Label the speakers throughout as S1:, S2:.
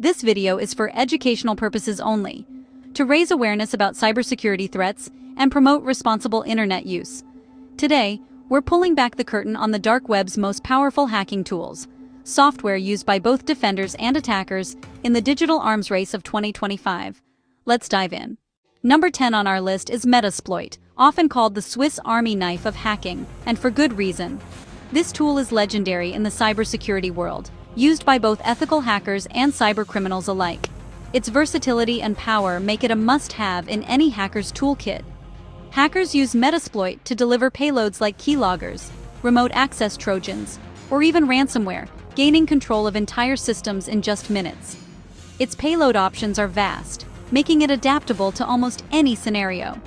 S1: This video is for educational purposes only, to raise awareness about cybersecurity threats and promote responsible internet use. Today, we're pulling back the curtain on the dark web's most powerful hacking tools, software used by both defenders and attackers in the digital arms race of 2025. Let's dive in. Number 10 on our list is Metasploit, often called the Swiss Army knife of hacking, and for good reason. This tool is legendary in the cybersecurity world, used by both ethical hackers and cybercriminals alike. Its versatility and power make it a must-have in any hacker's toolkit. Hackers use Metasploit to deliver payloads like keyloggers, remote access trojans, or even ransomware, gaining control of entire systems in just minutes. Its payload options are vast, making it adaptable to almost any scenario.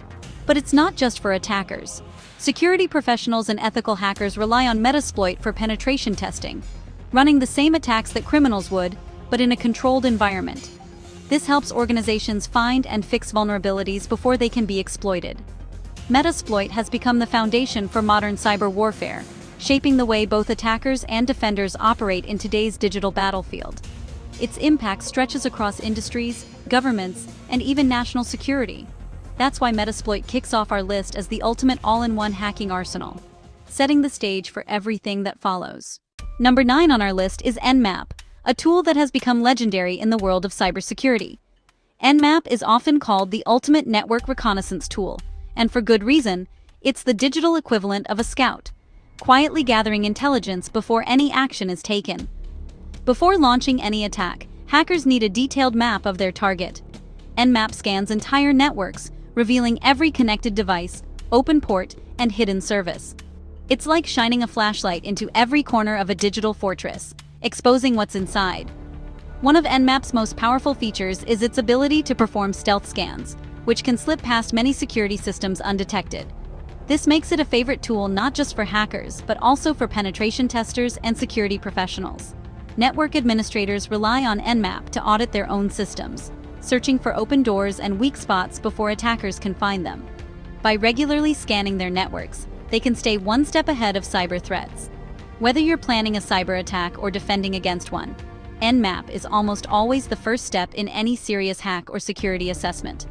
S1: But it's not just for attackers. Security professionals and ethical hackers rely on Metasploit for penetration testing, running the same attacks that criminals would, but in a controlled environment. This helps organizations find and fix vulnerabilities before they can be exploited. Metasploit has become the foundation for modern cyber warfare, shaping the way both attackers and defenders operate in today's digital battlefield. Its impact stretches across industries, governments, and even national security. That's why Metasploit kicks off our list as the ultimate all-in-one hacking arsenal, setting the stage for everything that follows. Number 9 on our list is Nmap, a tool that has become legendary in the world of cybersecurity. Nmap is often called the ultimate network reconnaissance tool, and for good reason, it's the digital equivalent of a scout, quietly gathering intelligence before any action is taken. Before launching any attack, hackers need a detailed map of their target. Nmap scans entire networks, revealing every connected device, open port, and hidden service. It's like shining a flashlight into every corner of a digital fortress, exposing what's inside. One of Nmap's most powerful features is its ability to perform stealth scans, which can slip past many security systems undetected. This makes it a favorite tool not just for hackers, but also for penetration testers and security professionals. Network administrators rely on Nmap to audit their own systems, searching for open doors and weak spots before attackers can find them. By regularly scanning their networks, they can stay one step ahead of cyber threats. Whether you're planning a cyber attack or defending against one, Nmap is almost always the first step in any serious hack or security assessment.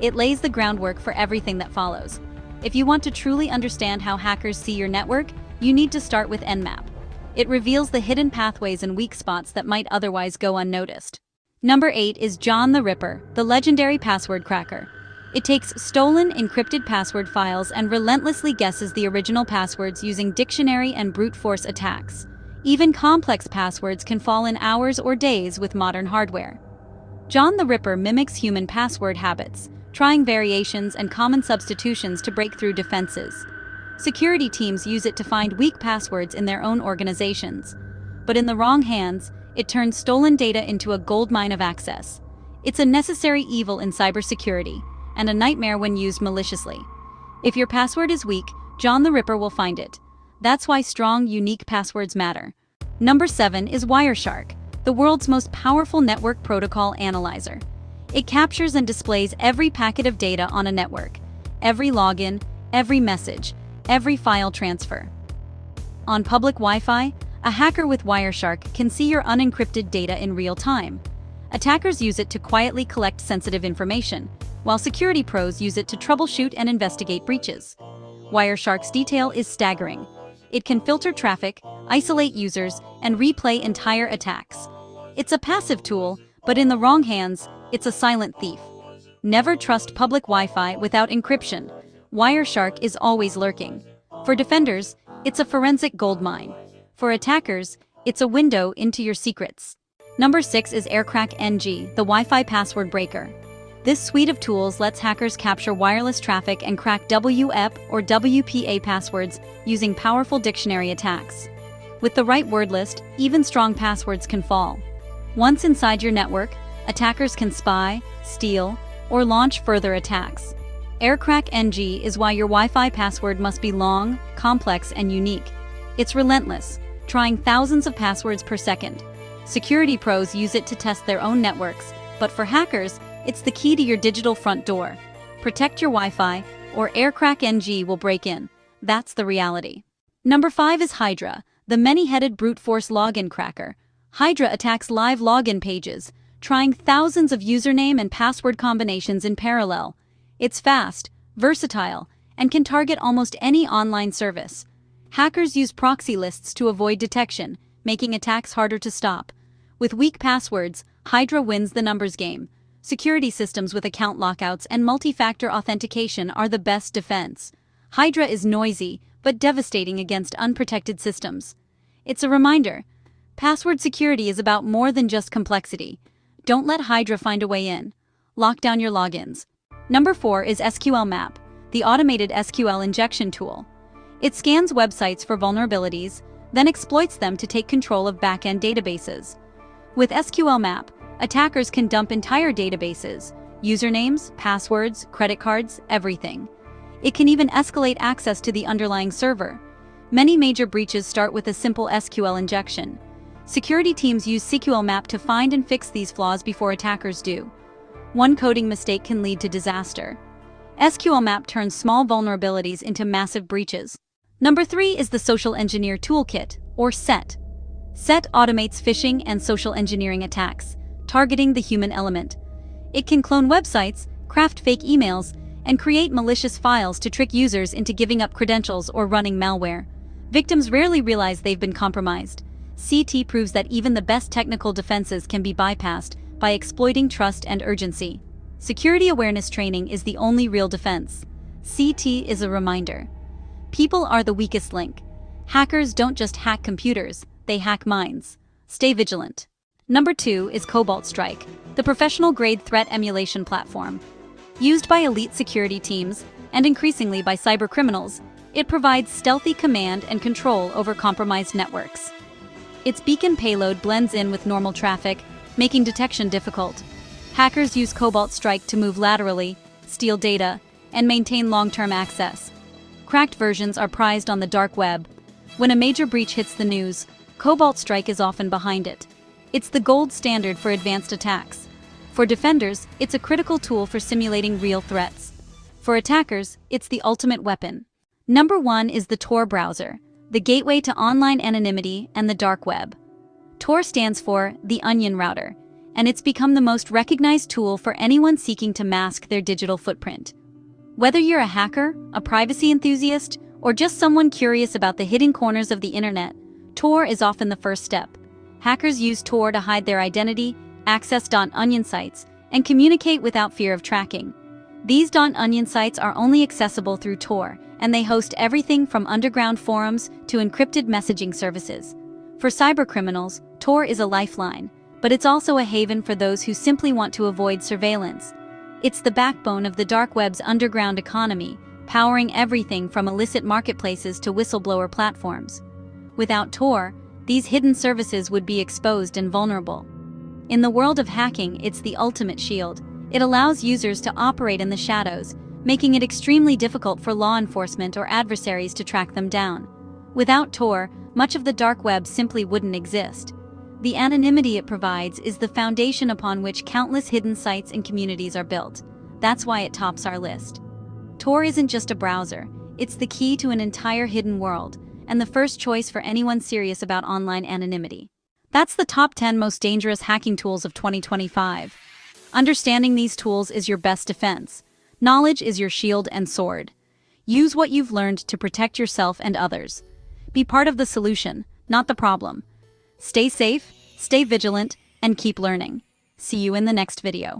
S1: It lays the groundwork for everything that follows, if you want to truly understand how hackers see your network, you need to start with Nmap. It reveals the hidden pathways and weak spots that might otherwise go unnoticed. Number 8 is John the Ripper, the legendary password cracker. It takes stolen, encrypted password files and relentlessly guesses the original passwords using dictionary and brute force attacks. Even complex passwords can fall in hours or days with modern hardware. John the Ripper mimics human password habits, trying variations and common substitutions to break through defenses. Security teams use it to find weak passwords in their own organizations. But in the wrong hands, it turns stolen data into a goldmine of access. It's a necessary evil in cybersecurity, and a nightmare when used maliciously. If your password is weak, John the Ripper will find it. That's why strong, unique passwords matter. Number 7 is Wireshark, the world's most powerful network protocol analyzer. It captures and displays every packet of data on a network, every login, every message, every file transfer. On public Wi-Fi, a hacker with Wireshark can see your unencrypted data in real time. Attackers use it to quietly collect sensitive information, while security pros use it to troubleshoot and investigate breaches. Wireshark's detail is staggering. It can filter traffic, isolate users, and replay entire attacks. It's a passive tool, but in the wrong hands, it's a silent thief. Never trust public Wi-Fi without encryption. Wireshark is always lurking. For defenders, it's a forensic goldmine. For attackers, it's a window into your secrets. Number 6 is Aircrack-ng, the Wi-Fi password breaker. This suite of tools lets hackers capture wireless traffic and crack WEP or WPA passwords using powerful dictionary attacks. With the right word list, even strong passwords can fall. Once inside your network, attackers can spy, steal, or launch further attacks. Aircrack-ng is why your Wi-Fi password must be long, complex, and unique. It's relentless, trying thousands of passwords per second. Security pros use it to test their own networks, but for hackers, it's the key to your digital front door. Protect your Wi-Fi, or Aircrack-ng will break in. That's the reality. Number 5 is Hydra, the many-headed brute force login cracker. Hydra attacks live login pages, trying thousands of username and password combinations in parallel. It's fast, versatile, and can target almost any online service. Hackers use proxy lists to avoid detection, making attacks harder to stop. With weak passwords, Hydra wins the numbers game. Security systems with account lockouts and multi-factor authentication are the best defense. Hydra is noisy, but devastating against unprotected systems. It's a reminder. Password security is about more than just complexity. Don't let Hydra find a way in. Lock down your logins. Number 4 is SQLmap, the automated SQL injection tool. It scans websites for vulnerabilities, then exploits them to take control of backend databases. With SQLmap, Attackers can dump entire databases, usernames, passwords, credit cards, everything. It can even escalate access to the underlying server. Many major breaches start with a simple SQL injection. Security teams use SQLmap to find and fix these flaws before attackers do. One coding mistake can lead to disaster. SQLmap turns small vulnerabilities into massive breaches. Number 3 is the Social Engineer Toolkit, or SET. SET automates phishing and social engineering attacks targeting the human element. It can clone websites, craft fake emails, and create malicious files to trick users into giving up credentials or running malware. Victims rarely realize they've been compromised. SET proves that even the best technical defenses can be bypassed by exploiting trust and urgency. Security awareness training is the only real defense. SET is a reminder. People are the weakest link. Hackers don't just hack computers, they hack minds. Stay vigilant. Number 2 is Cobalt Strike, the professional-grade threat emulation platform. Used by elite security teams, and increasingly by cybercriminals, it provides stealthy command and control over compromised networks. Its beacon payload blends in with normal traffic, making detection difficult. Hackers use Cobalt Strike to move laterally, steal data, and maintain long-term access. Cracked versions are prized on the dark web. When a major breach hits the news, Cobalt Strike is often behind it. It's the gold standard for advanced attacks. For defenders, it's a critical tool for simulating real threats. For attackers, it's the ultimate weapon. Number one is the Tor browser, the gateway to online anonymity and the dark web. Tor stands for the Onion Router, and it's become the most recognized tool for anyone seeking to mask their digital footprint. Whether you're a hacker, a privacy enthusiast, or just someone curious about the hidden corners of the internet, Tor is often the first step. Hackers use Tor to hide their identity, access .onion sites, and communicate without fear of tracking. These .onion sites are only accessible through Tor, and they host everything from underground forums to encrypted messaging services. For cybercriminals, Tor is a lifeline, but it's also a haven for those who simply want to avoid surveillance. It's the backbone of the dark web's underground economy, powering everything from illicit marketplaces to whistleblower platforms. Without Tor, these hidden services would be exposed and vulnerable. In the world of hacking, it's the ultimate shield. It allows users to operate in the shadows, making it extremely difficult for law enforcement or adversaries to track them down. Without Tor, much of the dark web simply wouldn't exist. The anonymity it provides is the foundation upon which countless hidden sites and communities are built. That's why it tops our list. Tor isn't just a browser, it's the key to an entire hidden world, and the first choice for anyone serious about online anonymity. That's the top 10 most dangerous hacking tools of 2025. Understanding these tools is your best defense. Knowledge is your shield and sword. Use what you've learned to protect yourself and others. Be part of the solution, not the problem. Stay safe, stay vigilant, and keep learning. See you in the next video.